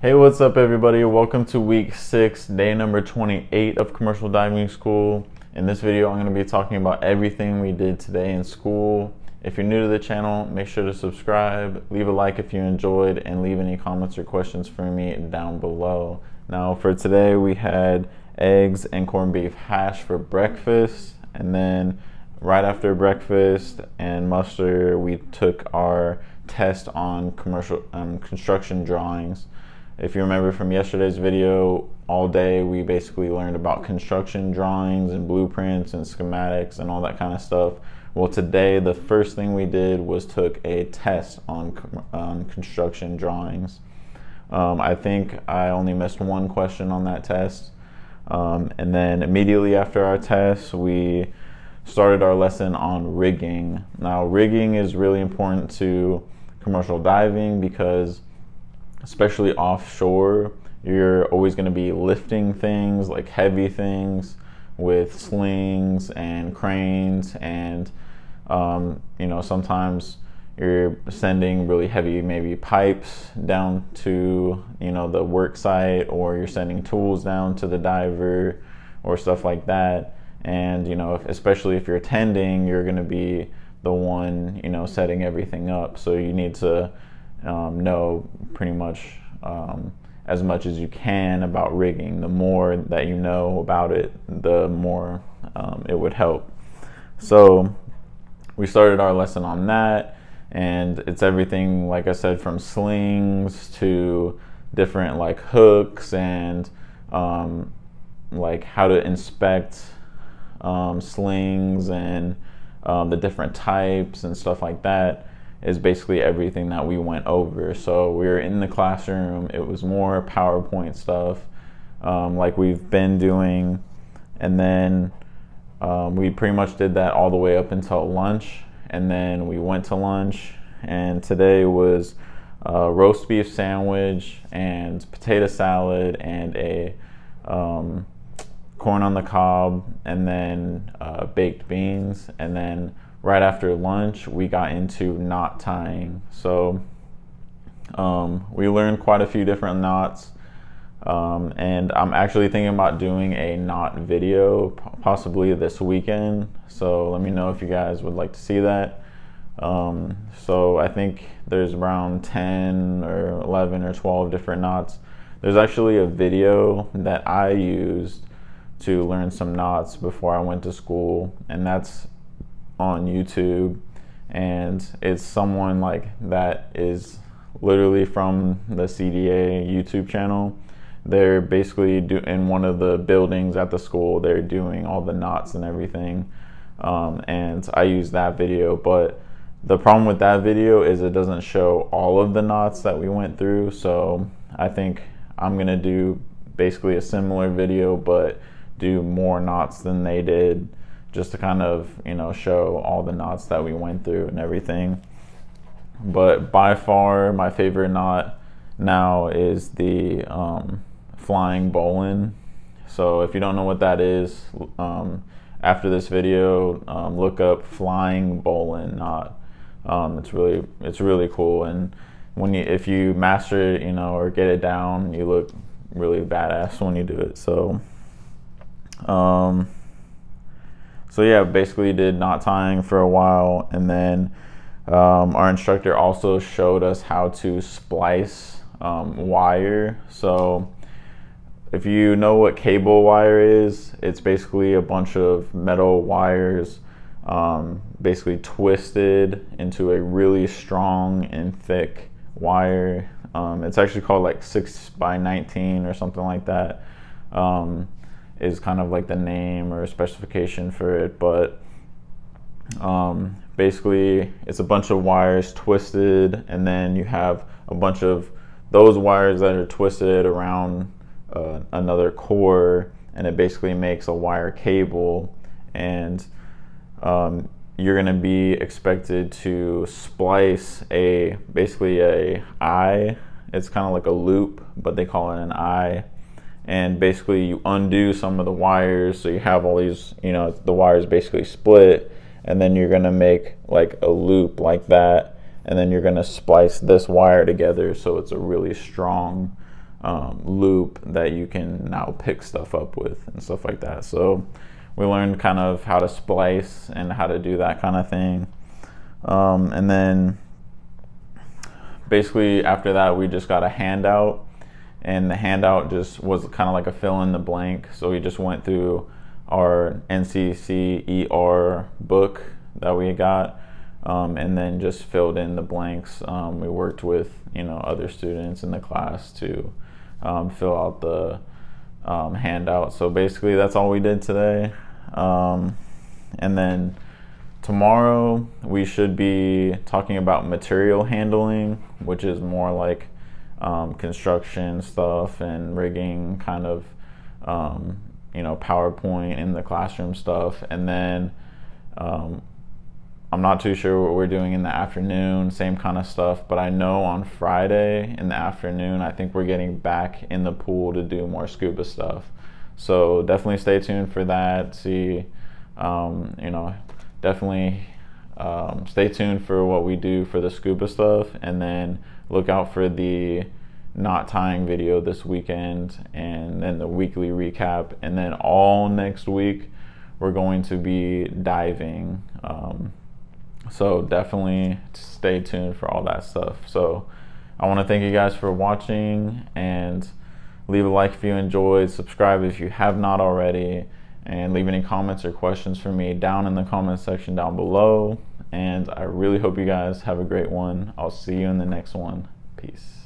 Hey, what's up, everybody? Welcome to week six, day number 28 of commercial diving school. In this video, I'm going to be talking about everything we did today in school. If you're new to the channel, make sure to subscribe, leave a like if you enjoyed, and leave any comments or questions for me down below. Now, for today, we had eggs and corned beef hash for breakfast, and then right after breakfast and muster, we took our test on commercial um, construction drawings. If you remember from yesterday's video, all day we basically learned about construction drawings and blueprints and schematics and all that kind of stuff. Well, today the first thing we did was took a test on, on construction drawings. Um, I think I only missed one question on that test. Um, and then immediately after our test, we started our lesson on rigging. Now, rigging is really important to commercial diving because especially offshore, you're always going to be lifting things like heavy things with slings and cranes and um, you know sometimes you're sending really heavy maybe pipes down to you know the work site or you're sending tools down to the diver or stuff like that. And you know if, especially if you're attending you're going to be the one you know setting everything up. So you need to um, know pretty much um, as much as you can about rigging. The more that you know about it, the more um, it would help. So we started our lesson on that, and it's everything, like I said, from slings to different like hooks and um, like how to inspect um, slings and um, the different types and stuff like that is basically everything that we went over. So we were in the classroom. It was more PowerPoint stuff, um, like we've been doing, and then um, we pretty much did that all the way up until lunch, and then we went to lunch. And today was a roast beef sandwich and potato salad and a um, corn on the cob, and then uh, baked beans, and then right after lunch, we got into knot tying. So um, we learned quite a few different knots. Um, and I'm actually thinking about doing a knot video possibly this weekend. So let me know if you guys would like to see that. Um, so I think there's around 10 or 11 or 12 different knots. There's actually a video that I used to learn some knots before I went to school, and that's on YouTube, and it's someone like that is literally from the CDA YouTube channel. They're basically do, in one of the buildings at the school. They're doing all the knots and everything, um, and I use that video. But the problem with that video is it doesn't show all of the knots that we went through. So I think I'm gonna do basically a similar video, but do more knots than they did just to kind of you know show all the knots that we went through and everything. But by far my favorite knot now is the um, flying bowline. So if you don't know what that is um, after this video um, look up flying bowline knot. Um, it's really it's really cool. And when you if you master it you know or get it down you look really badass when you do it. So um, so yeah, basically did knot tying for a while, and then um, our instructor also showed us how to splice um, wire. So if you know what cable wire is, it's basically a bunch of metal wires um, basically twisted into a really strong and thick wire. Um, it's actually called like 6 by 19 or something like that. Um, is kind of like the name or specification for it, but um, basically it's a bunch of wires twisted, and then you have a bunch of those wires that are twisted around uh, another core, and it basically makes a wire cable, and um, you're going to be expected to splice a basically a eye. It's kind of like a loop, but they call it an eye and basically you undo some of the wires so you have all these you know the wires basically split and then you're to make like a loop like that and then you're to splice this wire together so it's a really strong um, loop that you can now pick stuff up with and stuff like that. So we learned kind of how to splice and how to do that kind of thing. Um, and then basically after that, we just got a handout, and the handout just was kind of like a fill in the blank. So we just went through our NCC ER book that we got. Um, and then just filled in the blanks. Um, we worked with you know other students in the class to um, fill out the um, handout. So basically, that's all we did today. Um, and then tomorrow we should be talking about material handling, which is more like um, construction stuff and rigging, kind of um, you know PowerPoint in the classroom stuff, and then. Um, I'm not too sure what we're doing in the afternoon, same kind of stuff, but I know on Friday in the afternoon, I think we're getting back in the pool to do more scuba stuff. So definitely stay tuned for that. See, um, you know, definitely um, stay tuned for what we do for the scuba stuff, and then look out for the knot tying video this weekend, and then the weekly recap, and then all next week we're going to be diving. Um, so definitely stay tuned for all that stuff. So I want to thank you guys for watching and leave a like if you enjoyed, subscribe if you have not already, and leave any comments or questions for me down in the comment section down below. And I really hope you guys have a great one. I'll see you in the next one. Peace.